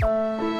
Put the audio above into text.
Bye.